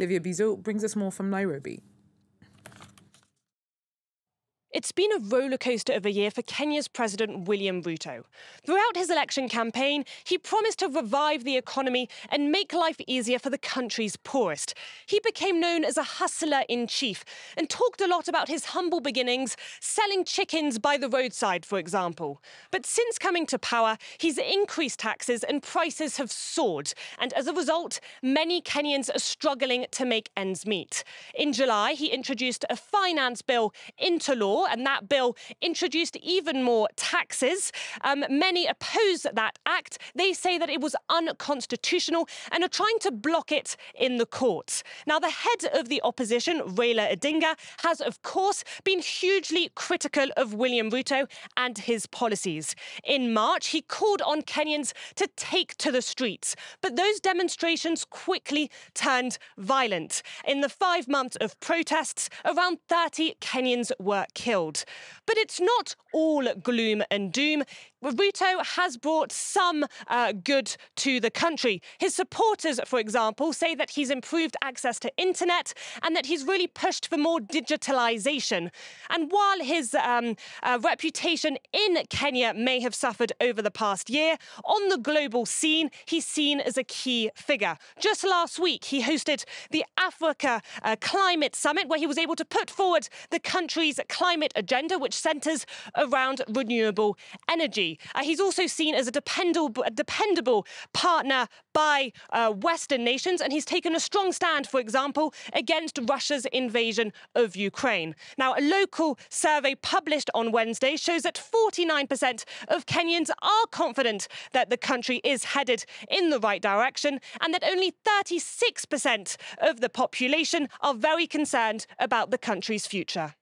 Livia Bizot brings us more from Nairobi. It's been a rollercoaster of a year for Kenya's President William Ruto. Throughout his election campaign, he promised to revive the economy and make life easier for the country's poorest. He became known as a hustler in chief and talked a lot about his humble beginnings, selling chickens by the roadside, for example. But since coming to power, he's increased taxes and prices have soared. And as a result, many Kenyans are struggling to make ends meet. In July, he introduced a finance bill into law and that bill introduced even more taxes. Um, many oppose that act. They say that it was unconstitutional and are trying to block it in the courts. Now, the head of the opposition, Raila Odinga, has, of course, been hugely critical of William Ruto and his policies. In March, he called on Kenyans to take to the streets, but those demonstrations quickly turned violent. In the five months of protests, around 30 Kenyans were killed killed. But it's not all gloom and doom. Ruto has brought some uh, good to the country. His supporters, for example, say that he's improved access to internet and that he's really pushed for more digitalization. And while his um, uh, reputation in Kenya may have suffered over the past year, on the global scene, he's seen as a key figure. Just last week, he hosted the Africa uh, Climate Summit, where he was able to put forward the country's climate agenda, which centres around renewable energy. Uh, he's also seen as a dependable, dependable partner by uh, Western nations, and he's taken a strong stand, for example, against Russia's invasion of Ukraine. Now, a local survey published on Wednesday shows that 49% of Kenyans are confident that the country is headed in the right direction, and that only 36% of the population are very concerned about the country's future.